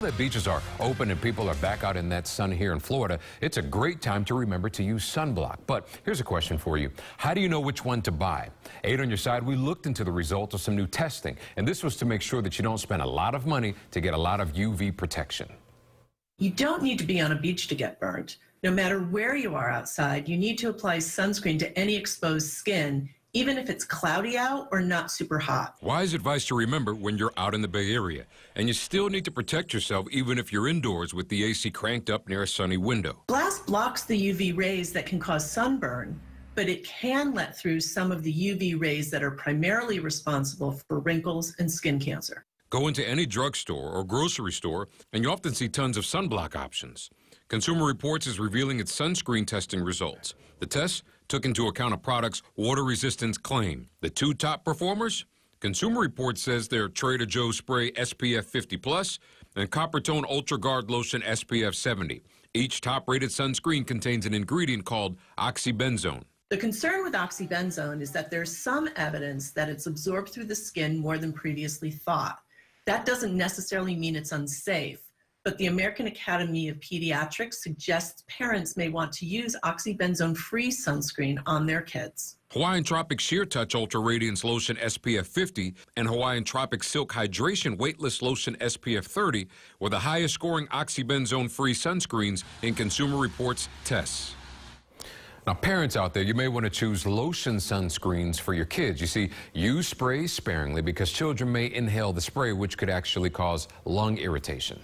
The beaches are open and people are back out in that sun here in Florida. It's a great time to remember to use sunblock. But here's a question for you. How do you know which one to buy? Eight on your side, we looked into the results of some new testing. And this was to make sure that you don't spend a lot of money to get a lot of UV protection. You don't need to be on a beach to get burnt. No matter where you are outside, you need to apply sunscreen to any exposed skin even if it's cloudy out or not super hot. Wise advice to remember when you're out in the Bay Area. And you still need to protect yourself even if you're indoors with the AC cranked up near a sunny window. Glass blocks the UV rays that can cause sunburn, but it can let through some of the UV rays that are primarily responsible for wrinkles and skin cancer. Go into any drugstore or grocery store, and you often see tons of sunblock options. Consumer Reports is revealing its sunscreen testing results. The tests took into account a product's water resistance claim. The two top performers? Consumer Reports says they're Trader Joe's Spray SPF 50 Plus and Coppertone Ultra Guard Lotion SPF 70. Each top rated sunscreen contains an ingredient called oxybenzone. The concern with oxybenzone is that there's some evidence that it's absorbed through the skin more than previously thought. That doesn't necessarily mean it's unsafe, but the American Academy of Pediatrics suggests parents may want to use oxybenzone-free sunscreen on their kids. Hawaiian Tropic Sheer Touch Ultra Radiance Lotion SPF 50 and Hawaiian Tropic Silk Hydration Weightless Lotion SPF 30 were the highest scoring oxybenzone-free sunscreens in Consumer Reports tests. Now, parents out there, you may want to choose lotion sunscreens for your kids. You see, use spray sparingly because children may inhale the spray, which could actually cause lung irritation.